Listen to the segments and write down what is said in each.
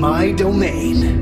my domain.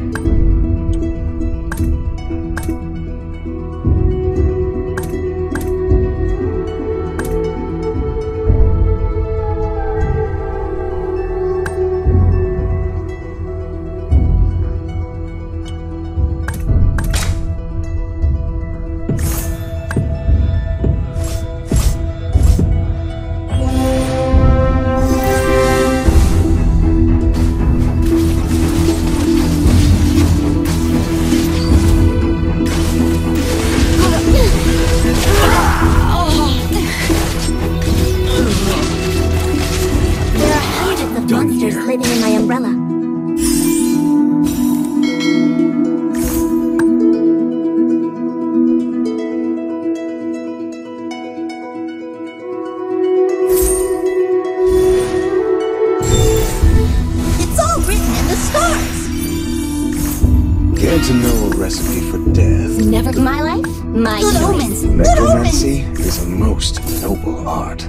Besides a recipe for death. Never my life, my good omens. Necromancy is a most noble art.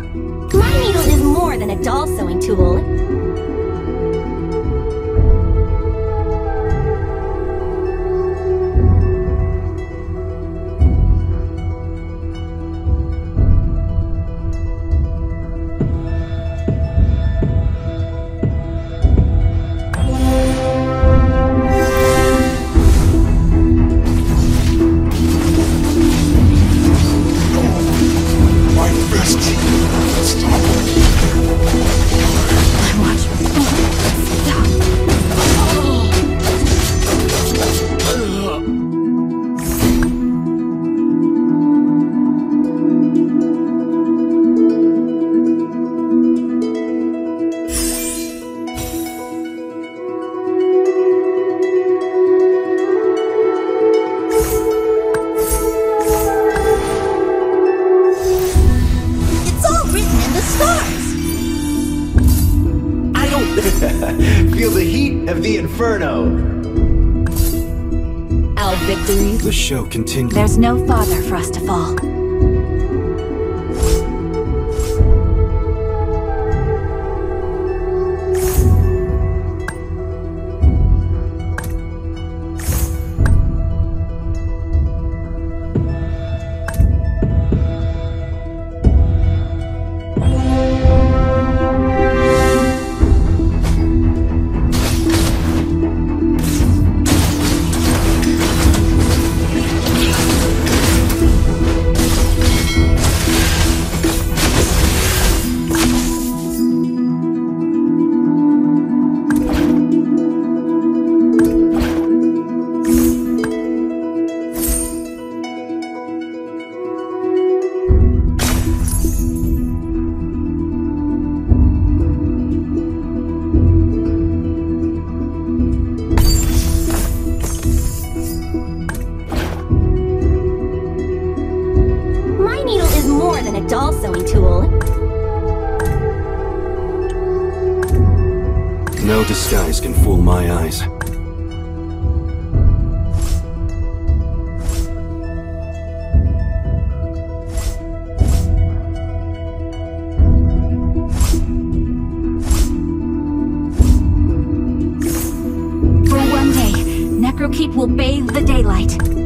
My needle is more than a doll sewing tool. The show continues. There's no farther for us to fall. No disguise can fool my eyes. For one day, Necrokeep will bathe the daylight.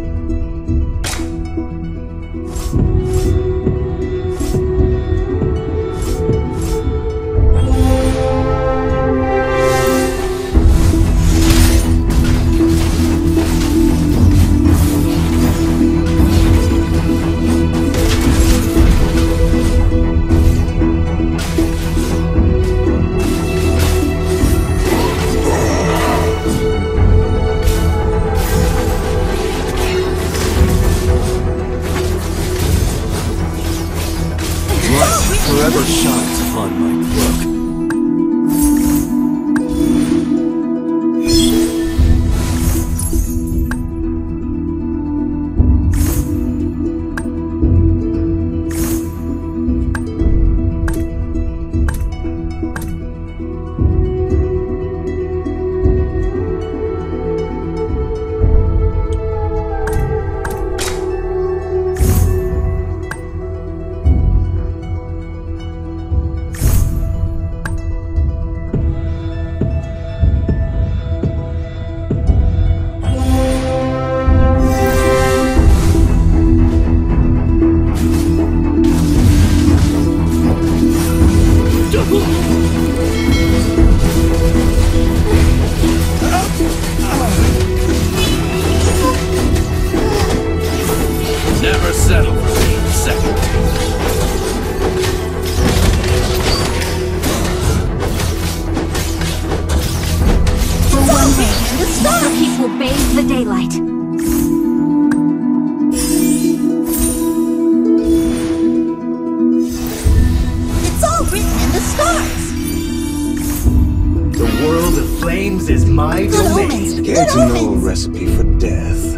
Of flames is my domain. Care Good to know a recipe for death?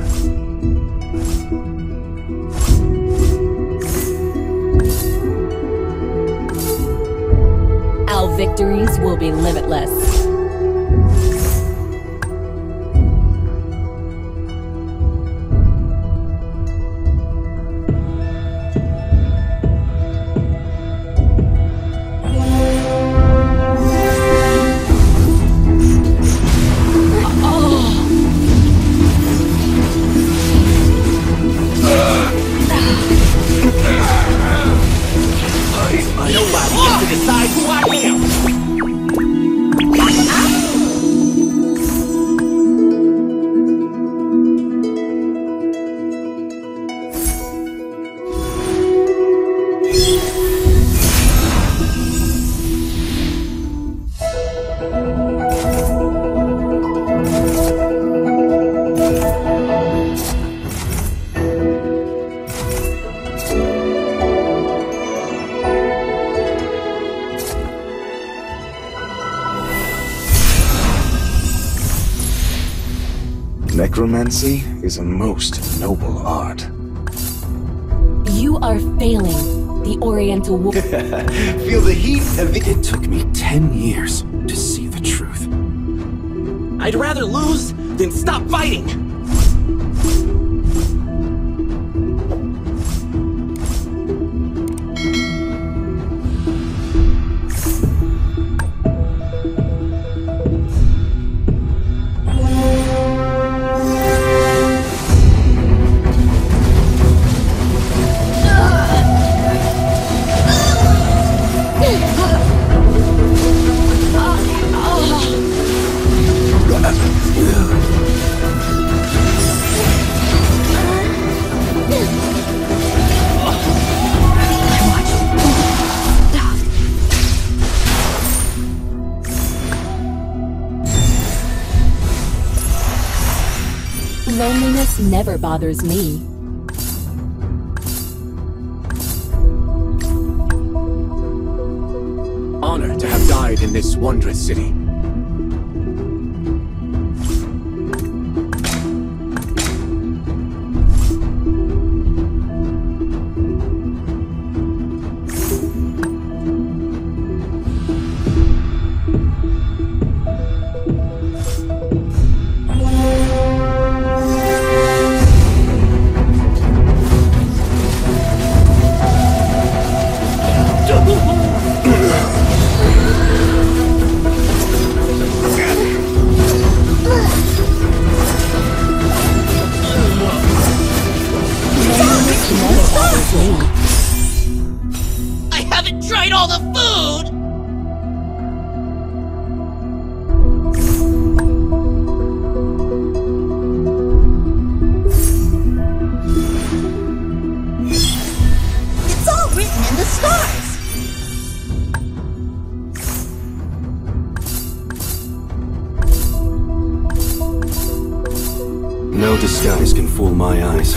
Our victories will be limitless. Necromancy is a most noble art. You are failing the Oriental War. Feel the heat of the. It took me ten years to see the truth. I'd rather lose than stop fighting! Never bothers me. Honor to have died in this wondrous city. No disguise can fool my eyes.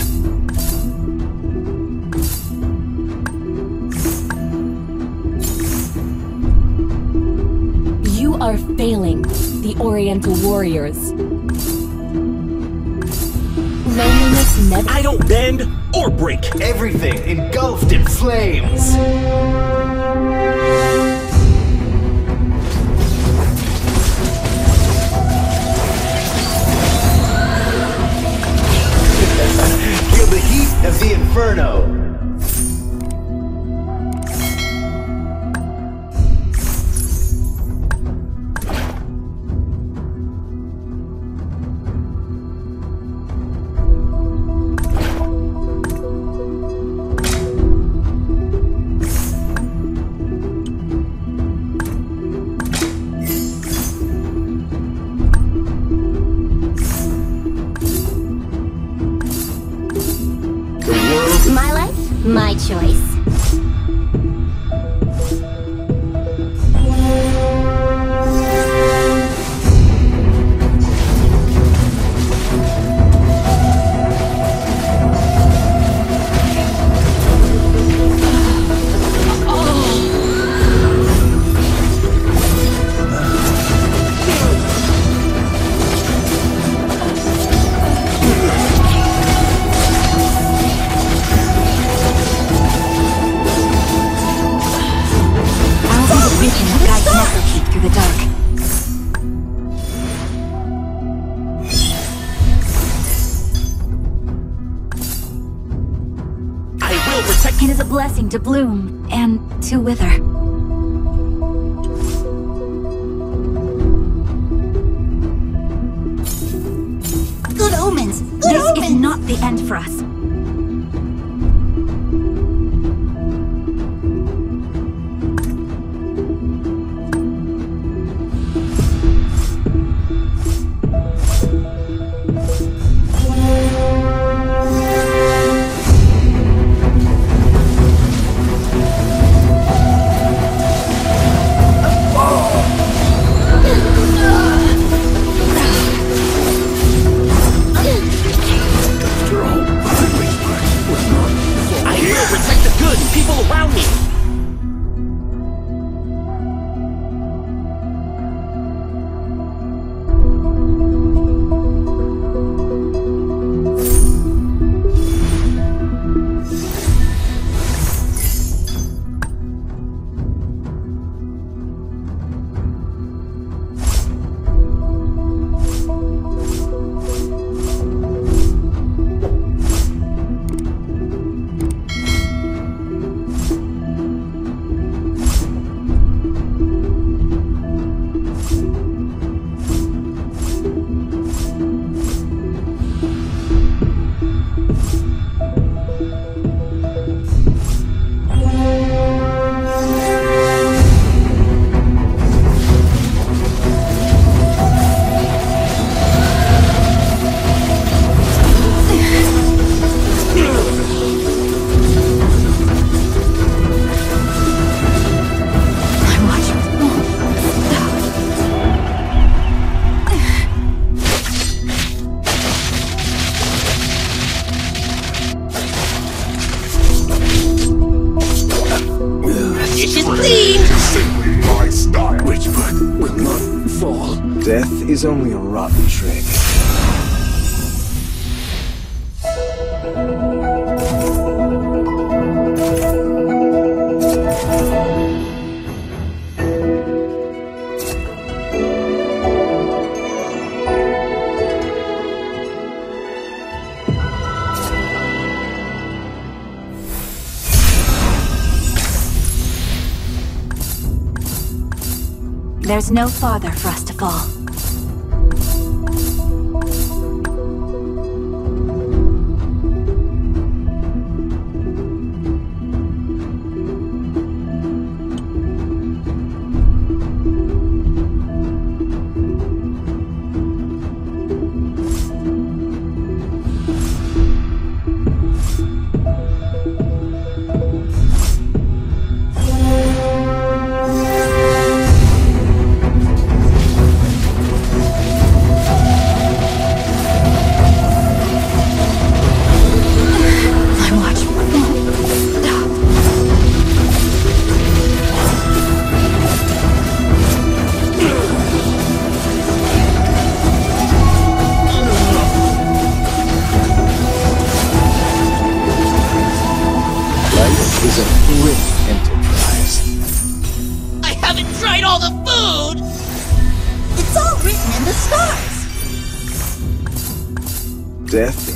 You are failing the Oriental warriors. Loneliness never. I don't bend or break! Everything engulfed in flames. Choice. To bloom and to wither. Good omens! Good This omens! is not the end for us. No farther for us to fall.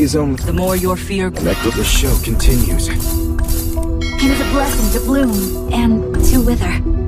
Is only The more your fear Let the show continues. It is a blessing to bloom and to wither.